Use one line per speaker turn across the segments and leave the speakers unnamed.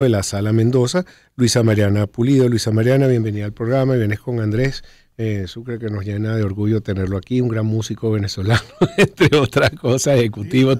de la Sala Mendoza, Luisa Mariana Pulido. Luisa Mariana, bienvenida al programa, vienes con Andrés. Eh, Sucre que nos llena de orgullo tenerlo aquí, un gran músico venezolano, entre otras cosas, ejecutivo,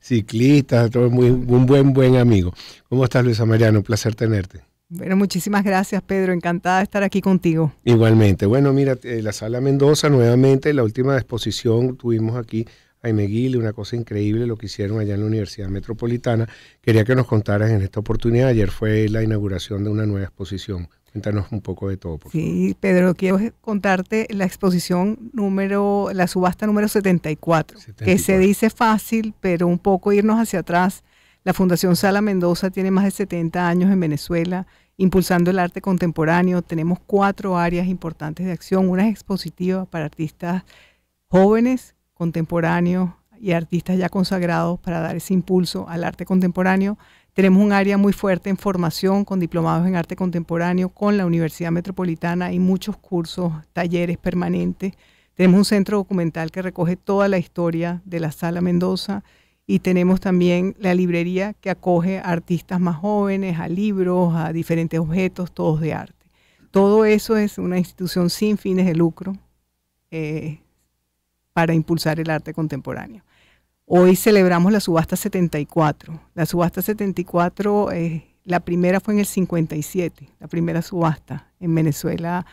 ciclista, todo muy, un buen, buen amigo. ¿Cómo estás, Luisa Mariana? Un placer tenerte.
Bueno, muchísimas gracias, Pedro. Encantada de estar aquí contigo.
Igualmente. Bueno, mira, eh, la Sala Mendoza, nuevamente, la última exposición tuvimos aquí Jaime Guille, una cosa increíble lo que hicieron allá en la Universidad Metropolitana. Quería que nos contaras en esta oportunidad. Ayer fue la inauguración de una nueva exposición. Cuéntanos un poco de todo.
Por sí, Pedro, quiero contarte la exposición número, la subasta número 74, que se dice fácil, pero un poco irnos hacia atrás. La Fundación Sala Mendoza tiene más de 70 años en Venezuela impulsando el arte contemporáneo. Tenemos cuatro áreas importantes de acción. Una es expositiva para artistas jóvenes contemporáneos y artistas ya consagrados para dar ese impulso al arte contemporáneo. Tenemos un área muy fuerte en formación con diplomados en arte contemporáneo con la Universidad Metropolitana y muchos cursos, talleres permanentes. Tenemos un centro documental que recoge toda la historia de la Sala Mendoza y tenemos también la librería que acoge a artistas más jóvenes, a libros, a diferentes objetos, todos de arte. Todo eso es una institución sin fines de lucro. Eh, para impulsar el arte contemporáneo. Hoy celebramos la subasta 74. La subasta 74, eh, la primera fue en el 57, la primera subasta en Venezuela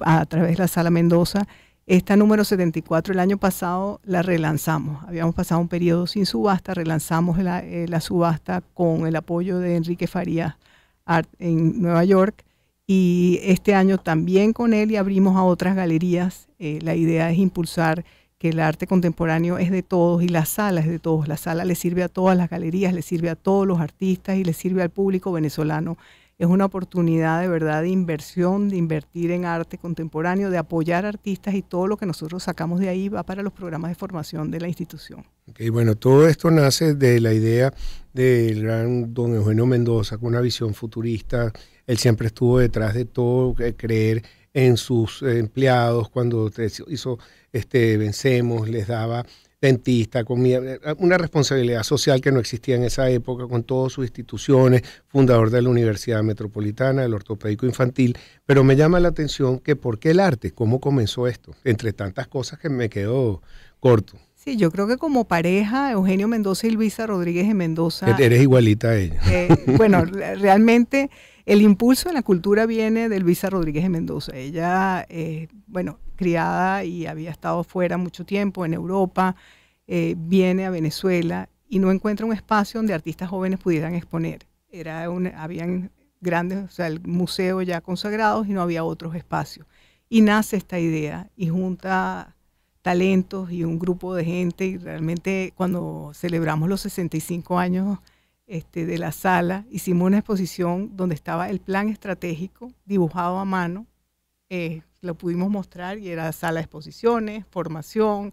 a través de la Sala Mendoza. Esta número 74 el año pasado la relanzamos. Habíamos pasado un periodo sin subasta, relanzamos la, eh, subasta con el apoyo de Enrique Farías en Nueva York y este año también con él y abrimos a otras galerías. Eh, la idea es impulsar que el arte contemporáneo es de todos y la sala es de todos. La sala le sirve a todas las galerías, le sirve a todos los artistas y le sirve al público venezolano. Es una oportunidad de verdad de inversión, de invertir en arte contemporáneo, de apoyar artistas y todo lo que nosotros sacamos de ahí va para los programas de formación de la institución.
Bueno, todo esto nace de la idea del gran don Eugenio Mendoza con una visión futurista él siempre estuvo detrás de todo, eh, creer en sus empleados cuando hizo este Vencemos, les daba dentista, comida, una responsabilidad social que no existía en esa época con todas sus instituciones, fundador de la Universidad Metropolitana, del Ortopédico Infantil, pero me llama la atención que por qué el arte, cómo comenzó esto, entre tantas cosas que me quedó corto.
Sí, yo creo que como pareja, Eugenio Mendoza y Luisa Rodríguez de Mendoza.
Eres igualita a ella.
Eh, bueno, realmente el impulso en la cultura viene de Luisa Rodríguez de Mendoza. Ella, eh, bueno, criada y había estado fuera mucho tiempo en Europa, eh, viene a Venezuela y no encuentra un espacio donde artistas jóvenes pudieran exponer. Era un, habían grandes, o sea, el museo ya consagrados y no había otros espacios. Y nace esta idea y junta talentos y un grupo de gente y realmente cuando celebramos los 65 años este, de la sala, hicimos una exposición donde estaba el plan estratégico dibujado a mano. Eh, lo pudimos mostrar y era sala de exposiciones, formación,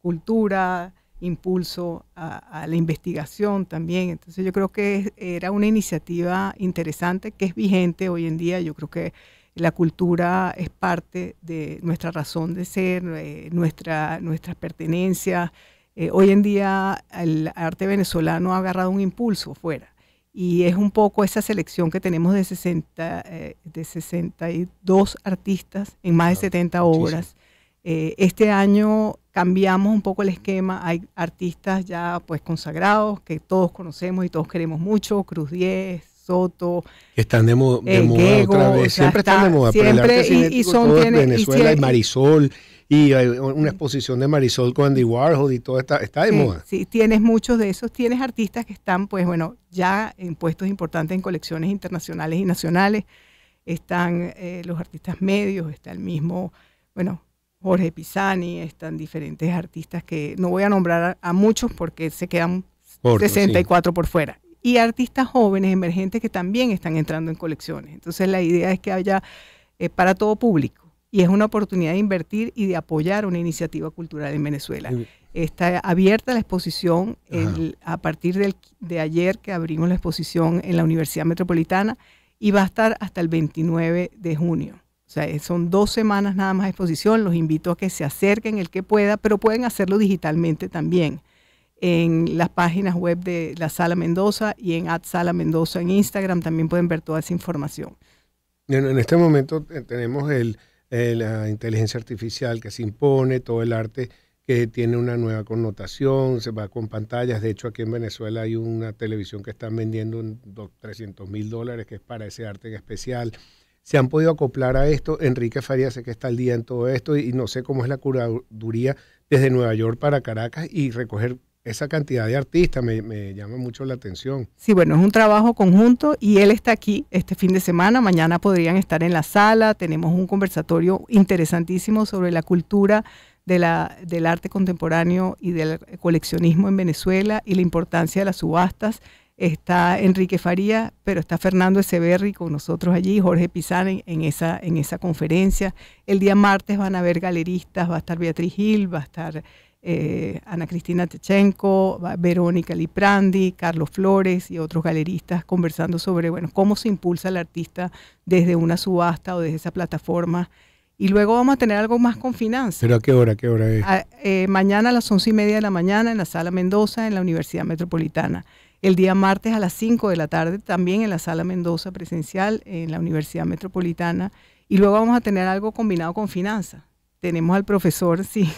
cultura, impulso a, la investigación también. Entonces yo creo que era una iniciativa interesante que es vigente hoy en día. Yo creo que la cultura es parte de nuestra razón de ser, eh, nuestra, nuestra pertenencia, eh, hoy en día el arte venezolano ha agarrado un impulso fuera y es un poco esa selección que tenemos de, 60, eh, de 62 artistas en más de 70 obras. Eh, este año cambiamos un poco el esquema, hay artistas ya pues consagrados que todos conocemos y todos queremos mucho, Cruz Diez, Soto.
Están de, moda otra vez, siempre están de moda,
siempre, y, son,
Venezuela y Marisol y una exposición de Marisol con Andy Warhol y todo está, está de moda.
Sí, tienes muchos de esos, tienes artistas que están, pues bueno, ya en puestos importantes en colecciones internacionales y nacionales, están eh, los artistas medios, está el mismo, bueno, Jorge Pisani, están diferentes artistas que no voy a nombrar a, muchos porque se quedan 64 por fuera. Y artistas jóvenes, emergentes que también están entrando en colecciones. Entonces la idea es que haya eh, para todo público y es una oportunidad de invertir y de apoyar una iniciativa cultural en Venezuela. Está abierta la exposición a partir de ayer que abrimos la exposición en la Universidad Metropolitana y va a estar hasta el 29 de junio. O sea, son dos semanas nada más de exposición. Los invito a que se acerquen el que pueda, pero pueden hacerlo digitalmente también. En las páginas web de la Sala Mendoza y en Sala Mendoza en Instagram también pueden ver toda esa información.
En, este momento eh, tenemos el, eh, la inteligencia artificial que se impone, todo el arte que tiene una nueva connotación, se va con pantallas. De hecho, aquí en Venezuela hay una televisión que están vendiendo en 300 mil dólares, que es para ese arte en especial. Se han podido acoplar a esto. Enrique Farías sé que está al día en todo esto y no sé cómo es la curaduría desde Nueva York para Caracas y recoger esa cantidad de artistas me, llama mucho la atención.
Sí, bueno, es un trabajo conjunto y él está aquí este fin de semana. Mañana podrían estar en la sala. Tenemos un conversatorio interesantísimo sobre la cultura del arte contemporáneo y del coleccionismo en Venezuela y la importancia de las subastas. Está Enrique Faría, pero está Fernando Echeverri con nosotros allí, Jorge Pizán en, esa, en esa conferencia. El día martes van a haber galeristas, va a estar Beatriz Gil, va a estar eh, Ana Cristina Techenko, Verónica Liprandi, Carlos Flores y otros galeristas conversando sobre bueno, cómo se impulsa el artista desde una subasta o desde esa plataforma. Y luego vamos a tener algo más con finanzas.
¿Pero a qué hora? ¿Qué hora es?
Eh, mañana a las once y media de la mañana en la Sala Mendoza en la Universidad Metropolitana. El día martes a las 5 de la tarde también en la Sala Mendoza presencial en la Universidad Metropolitana. Y luego vamos a tener algo combinado con finanzas. Tenemos al profesor, sí,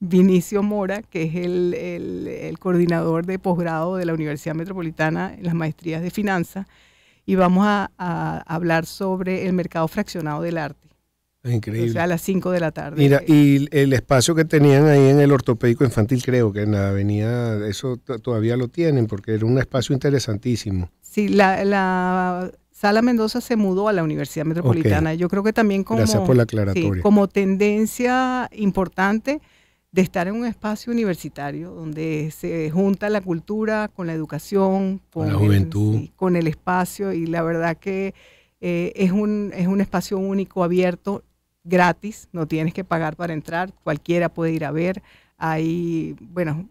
Vinicio Mora, que es el, coordinador de posgrado de la Universidad Metropolitana en las maestrías de finanzas, y vamos a, hablar sobre el mercado fraccionado del arte.
Increíble. O sea,
a las 5 de la tarde.
Mira, y el espacio que tenían ahí en el ortopédico infantil, creo que en la avenida, eso todavía lo tienen, porque era un espacio interesantísimo.
Sí, la, Sala Mendoza se mudó a la Universidad Metropolitana. Yo creo que también como,
Gracias por la aclaratoria.
como tendencia importante de estar en un espacio universitario donde se junta la cultura con la educación,
con, la juventud,
el, con el espacio y la verdad que eh, es, un, es un espacio único, abierto, gratis, no tienes que pagar para entrar, cualquiera puede ir a ver. Hay, bueno,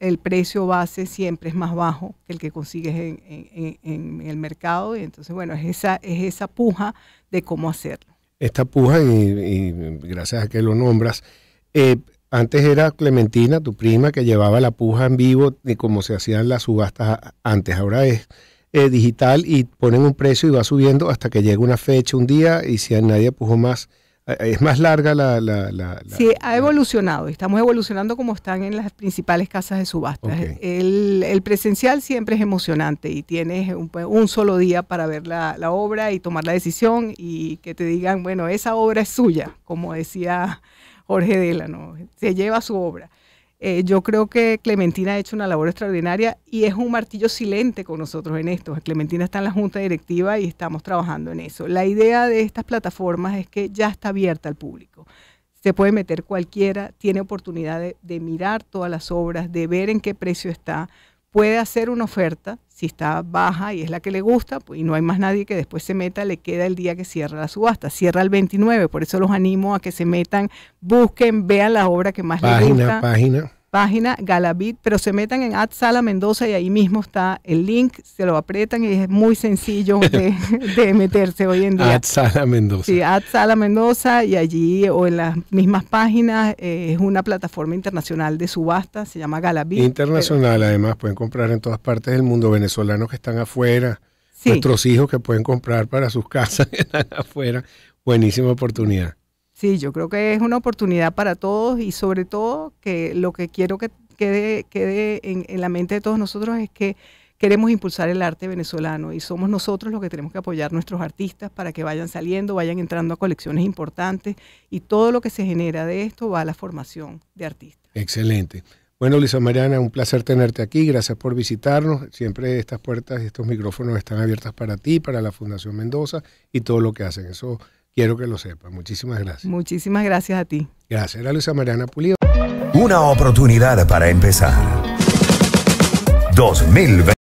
el precio base siempre es más bajo que el que consigues en, en, el mercado y entonces, bueno, es esa, es esa puja de cómo hacerlo.
Esta puja, y, gracias a que lo nombras, eh, antes era Clementina, tu prima, que llevaba la puja en vivo de cómo se hacían las subastas antes. Ahora es eh, digital y ponen un precio y va subiendo hasta que llega una fecha, un día, y si nadie pujó más, eh, es más larga la, la,
sí, ha evolucionado. Estamos evolucionando como están en las principales casas de subastas. El, presencial siempre es emocionante y tienes un, un solo día para ver la, obra y tomar la decisión y que te digan, bueno, esa obra es suya, como decía Jorge Delano, se lleva su obra. Eh, yo creo que Clementina ha hecho una labor extraordinaria y es un martillo silente con nosotros en esto. Clementina está en la junta directiva y estamos trabajando en eso. La idea de estas plataformas es que ya está abierta al público. Se puede meter cualquiera, tiene oportunidad de mirar todas las obras, de ver en qué precio está, puede hacer una oferta, si está baja y es la que le gusta, pues, y no hay más nadie que después se meta, le queda el día que cierra la subasta. Cierra el 29, por eso los animo a que se metan, busquen, vean la obra que más les gusta.
Página, página
página Galabit, pero se metan en Ad Sala Mendoza y ahí mismo está el link, se lo apretan y es muy sencillo de, meterse hoy en día.
Ad Sala Mendoza.
Sí, Ad Sala Mendoza y allí o en las mismas páginas eh, es una plataforma internacional de subasta, se llama Galabit.
Internacional, además pueden comprar en todas partes del mundo, venezolanos que están afuera, nuestros hijos que pueden comprar para sus casas que están afuera. Buenísima oportunidad.
Sí, yo creo que es una oportunidad para todos y sobre todo que lo que quiero que quede, quede en, la mente de todos nosotros es que queremos impulsar el arte venezolano y somos nosotros los que tenemos que apoyar a nuestros artistas para que vayan saliendo, vayan entrando a colecciones importantes y todo lo que se genera de esto va a la formación de artistas.
Excelente. Bueno, Luisa Mariana, un placer tenerte aquí. Gracias por visitarnos. Siempre estas puertas y estos micrófonos están abiertas para ti, para la Fundación Mendoza y todo lo que hacen. Eso Quiero que lo sepa. Muchísimas gracias.
Muchísimas gracias a ti.
Gracias. Era Luisa Mariana Pulido.
Una oportunidad para empezar. 2020.